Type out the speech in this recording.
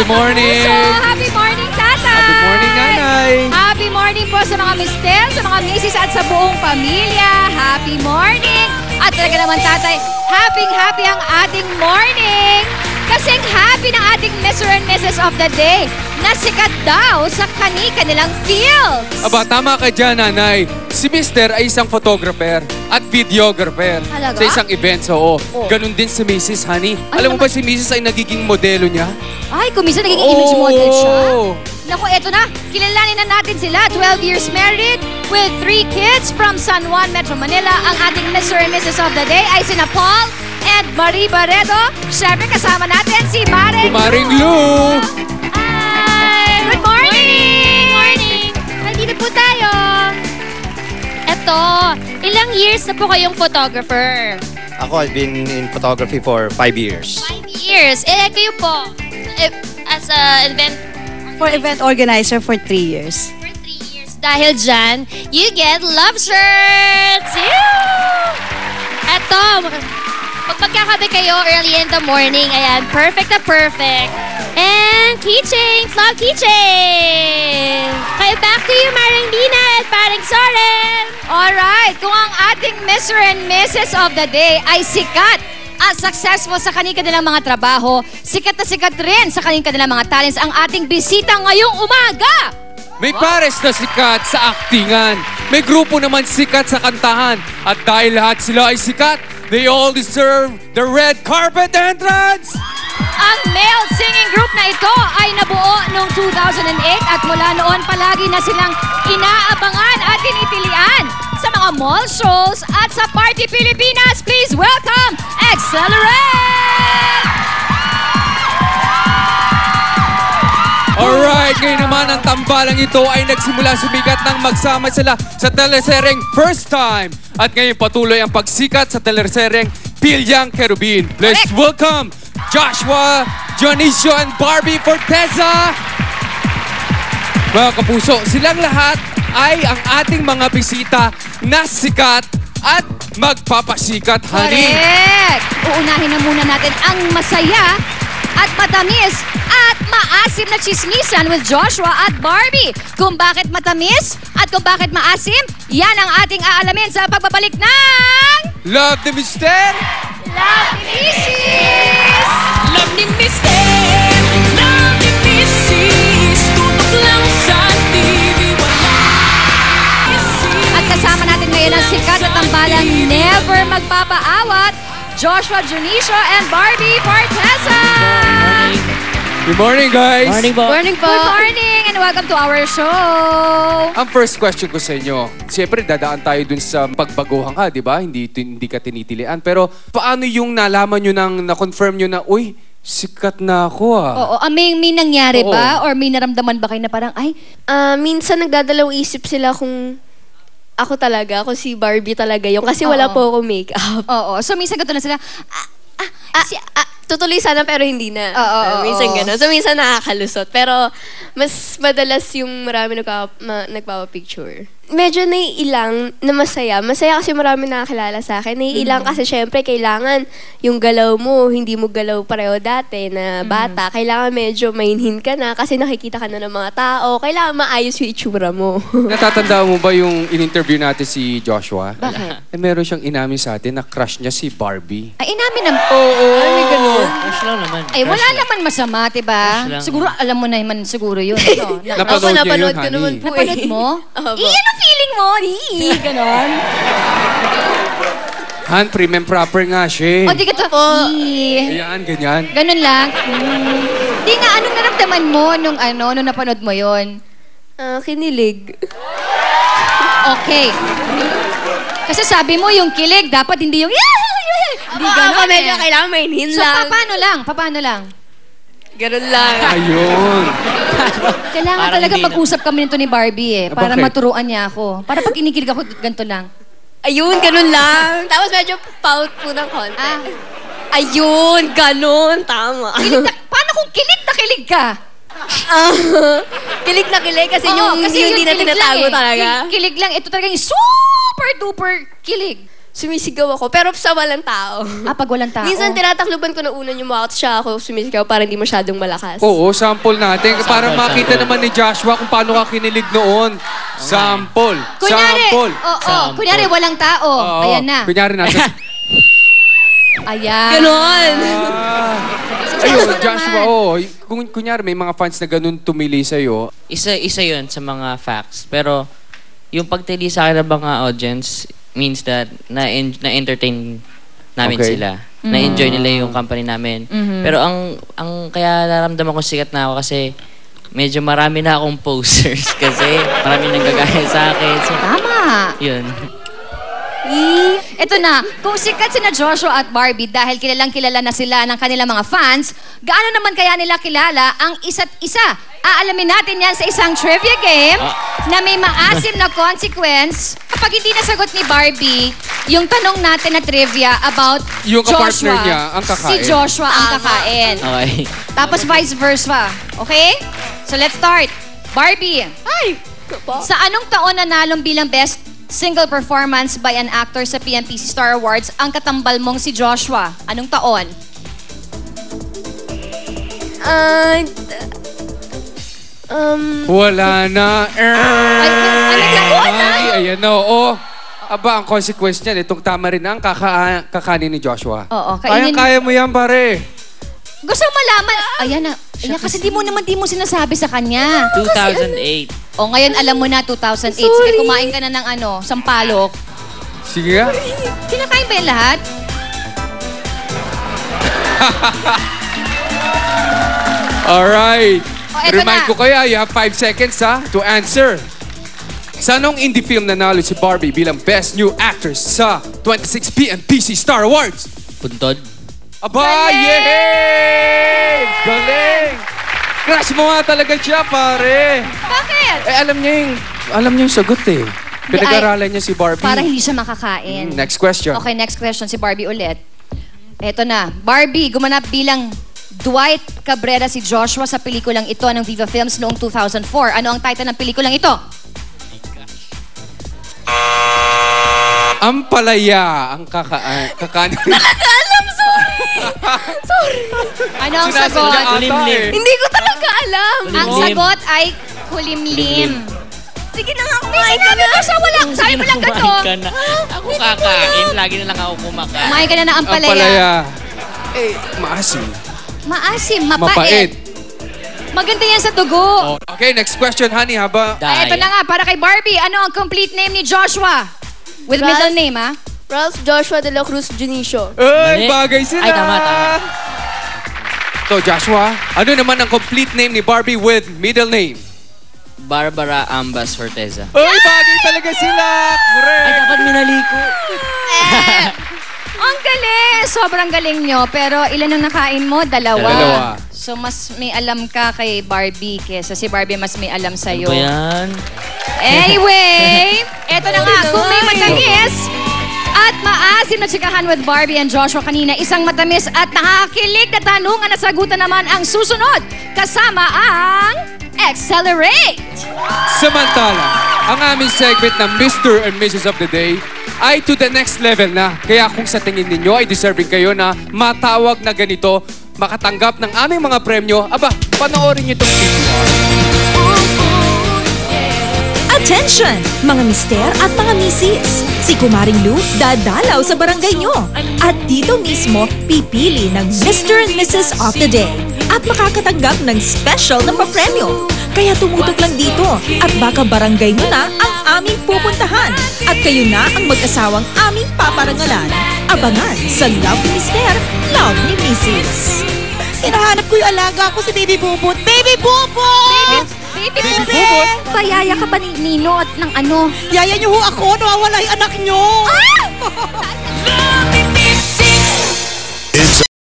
Happy morning! So, happy morning, tatay! Happy morning, nanay! Happy morning po sa mga mister, sa mga misis at sa buong pamilya. Happy morning! At talaga naman, tatay, happy-happy ang ating morning! Kasing happy ng ating Mr. and Mrs. of the Day na sikat daw sa kani-kanilang fields. Aba, tama ka dyan, nanay. Si Mister ay isang photographer at videographer Talaga? sa isang event. So, oh, ganun din si Mrs. Honey. Ay, Alam mo naman- ba si Mrs. ay nagiging modelo niya? Ay, kumisa naging image model siya. Oo. Naku, eto na. Kilalanin na natin sila. 12 years married with three kids from San Juan, Metro Manila. Ang ating Mr. and Mrs. of the Day ay sina Paul and Marie Barredo. Siyempre, kasama natin si Mare Kumaring Lou! Hi! Good morning! Good morning! Nandito po tayo. Eto, ilang years na po kayong photographer? Ako, I've been in photography for five years. Five years. Eh, kayo po, eh, as a event For event organizer for three years. for three years. Dahil dyan, you get love shirts! Yeah! Eto, pag magkakabi kayo early in the morning, ayan, perfect na perfect. And keychains! Love keychain! Kaya back to you, Maring Dina at Paring Soren! Alright, kung ang ating Mr. and Mrs. of the Day ay sikat at successful sa kanilang mga trabaho, sikat na sikat rin sa kanilang mga talents ang ating bisita ngayong umaga! May pares na sikat sa aktingan. May grupo naman sikat sa kantahan. At dahil lahat sila ay sikat, they all deserve the red carpet entrance! Ang male singing group na ito ay nabuo noong 2008 at mula noon palagi na silang inaabangan at tinitilian sa mga mall shows at sa Party Pilipinas. Please welcome Accelerate! Alright, ngayon naman ang tambalang ito ay nagsimula sumikat nang magsama sila sa teleseryeng First Time. At ngayon patuloy ang pagsikat sa teleseryeng Pilyang Kerubin. Let's Correct. welcome Joshua, Dionisio, and Barbie Forteza! Mga kapuso, silang lahat ay ang ating mga bisita na sikat at magpapasikat, honey. Correct! Uunahin na muna natin ang masaya at matamis at maasim na chismisan with Joshua at Barbie. Kung bakit matamis at kung bakit maasim, yan ang ating aalamin sa pagbabalik ng... Love the Mister! Love Thesis! Love ni Mister, love ni Mrs. Tutok lang sa TV, wala At kasama natin ngayon ang sikat at tambalang never magpapaawat, Joshua Junicio and Barbie Fortesa! Good morning, guys! Morning po. Morning po! Good morning and welcome to our show! Ang first question ko sa inyo, siyempre dadaan tayo dun sa pagbaguhan ka, di ba? Hindi, hindi ka tinitilian. Pero paano yung nalaman nyo nang na-confirm nyo na, uy, sikat na ako ah. Oo, ah, may, may nangyari Oo. ba? Or may naramdaman ba kayo na parang, ay, Ah, minsan nagdadalawang isip sila kung ako talaga, ako si Barbie talaga yung kasi wala Oo. po ako makeup. oo. So minsan ganito na sila, ah, Ah, ah, tutuloy sana pero hindi na. Oo, oo, Ah, minsan oo. gano'n. So minsan nakakalusot. Pero mas madalas yung marami nagpa, ma, nagpapapicture. Medyo naiilang na masaya. Masaya kasi marami nakakilala sa akin. Naiilang kasi syempre kailangan yung galaw mo, hindi mo galaw pareho dati na bata. Kailangan medyo mainhin ka na kasi nakikita ka na ng mga tao. Kailangan maayos yung itsura mo. Natatanda mo ba yung in-interview natin si Joshua? Bakit? Eh, meron siyang inamin sa atin na crush niya si Barbie. ay inamin na, Oo! Ay, ganun. Crush lang naman. ay wala Crush lang. naman masama, diba? Crush lang. Siguro alam mo na naman siguro yun. Ano? Na, Napanood napanood yun, ko honey. naman po napanood eh. mo? Ang feeling mo, di? Ganon. Han, prim and proper nga siya. O di ka to. Ayan, ganyan. Ganun lang. Mm. Di nga, anong naramdaman mo nung ano, nung napanood mo yon? Ah, kinilig. Okay. Kasi sabi mo yung kilig, dapat hindi yung Hindi Ako, ganun ako medyo eh. kailangan mainhin So, lang. pa- paano lang? Pa- Paano lang? Ganun lang. Ayun. Kailangan Parang talaga hindi na- mag-usap kami nito ni Barbie eh. Ah, Para bakit? maturuan niya ako. Para pag kinikilig ako, ganito lang. Ayun, ganun lang. Tapos medyo pout po ng konti. Ah. Ayun, ganun. Tama. Kilig na, paano kung kilig na kilig ka? Ah, kilig na kilig kasi Oo, yung, kasi yung hindi na kilig lang tinatago eh. talaga. Kilig, kilig lang. Ito talaga yung super duper kilig. Sumisigaw ako, pero sa walang tao. Ah, pag walang tao. Minsan tinatakluban ko na una yung mukha, siya ako sumisigaw para hindi masyadong malakas. Oo, sample natin. Para makita naman ni Joshua kung paano ka kinilig noon. Sample. Kunyari, Sample. oo, oh, kunyari walang tao. Oo. Ayan na. Kunyari nasa... Ayan. Ganon. Ah. Ayun, Joshua oh, kung, kunyari may mga fans na ganun tumili sa'yo, Isa, isa yun sa mga facts. Pero, yung pagtili sa akin ng mga audience means that na na-entertain namin Okay. sila. Na-enjoy nila yung company namin. Pero ang ang kaya naramdaman ko sikat na ako kasi medyo marami na akong posters kasi marami nang gagaya sa akin. So, Tama. yun. Ito na, kung sikat sina Joshua at Barbie dahil kilalang kilala na sila ng kanilang mga fans, gaano naman kaya nila kilala ang isa't isa? Aalamin natin yan sa isang trivia game na may maasim na consequence kapag hindi nasagot ni Barbie yung tanong natin na trivia about Yung Joshua. niya ang kakain. Si Joshua ang kakain. Okay. Tapos vice versa. Okay? So let's start. Barbie, Ay! Sa anong taon nanalong bilang best single performance by an actor sa PMPC Star Awards ang katambal mong si Joshua? Anong taon? Ah, t- um, wala na. Ay, ayan na, oo. Aba, ang consequence niyan, itong tama rin ang kaka kakanin ni Joshua. Oo, kainin- Kaya-kaya mo yan, pare. Gusto mo malaman? Ayan na. Ayan, kasi di mo naman di mo sinasabi sa kanya. 2008. O ngayon alam mo na 2008. Sige, kumain ka na ng ano, sampalok. Sige nga. Kinakain ba yan lahat? Alright. Oh, eto Remind na. ko kaya, you have five seconds ha, to answer. Sa anong indie film nanalo si Barbie bilang Best New Actress sa 26 PNPC Star Awards? Puntod. Aba, Galing! yay! Galing! Crush mo nga talaga siya, pare. Bakit? Eh, alam niya yung, alam niya yung sagot eh. Pinag-aralan niya si Barbie. Para hindi siya makakain. Mm, Next question. Okay, next question si Barbie ulit. Eto na. Barbie, gumanap bilang Dwight Cabrera si Joshua sa pelikulang ito ng Viva Films noong 2004. Ano ang title ng pelikulang ito? Ang palaya, ang kaka kakanin. Ano ang sagot? Kulimlim. eh. hindi ko talaga alam. Ang sagot ay kulimlim. Sige na nga, May kumain ka sinabi na. ko siya wala. Sabi mo lang ganito. Kumain ka na. Ako kakain. Lagi na lang ako kumakain. Kumain ka na ng Ang ampalaya. palaya. Eh, maasim. Maasim, Mapait. mapait. Maganda yan sa dugo. Oh, Okay, next question, honey. Haba, Ay, eto na nga, para kay Barbie. Ano ang complete name ni Joshua? With Ralph- middle name, ha? Ralph Joshua de la Cruz Junicio. Ay, Mali. bagay sila! Ay, tama, tama. To, Joshua, ano naman ang complete name ni Barbie with middle name? Barbara Ambas Forteza. Ay, bagay talaga sila! Correct! Ay, dapat minali ko. Eh, ang galing! Sobrang galing nyo. Pero ilan ang nakain mo? Dalawa. Dalawa. So, mas may alam ka kay Barbie kesa si Barbie mas may alam Ano sa'yo. ba yan? Anyway, eto na nga. Kung may matamis at maasim na tsikahan with Barbie and Joshua kanina, isang matamis at nakakakilig na tanungan at sagutan naman ang susunod kasama ang Accelerate! Samantala, ang aming segment na Mr. and Mrs. of the Day ay to the next level na. Kaya kung sa tingin ninyo ay deserving kayo na matawag na ganito, makatanggap ng aming mga premyo, aba, panoorin niyo itong video. Attention, mga mister at mga misis! Si Kumaring Lou dadalaw sa barangay nyo. At dito mismo, pipili ng Mr. and Mrs. of the Day. At makakatanggap ng special na papremyo. Kaya tumutok lang dito at baka barangay nyo na ang aming pupuntahan. At kayo na ang mag-asawang aming paparangalan. Abangan sa Love ni Mister, Love ni Mrs. Hinahanap ko yung alaga ko si Baby Bubot. Baby Bubot! Baby, Baby Bube! Bubot! Payaya ka pa ni Nino at ng ano? Yaya niyo ho ako, nawawala yung anak niyo! Love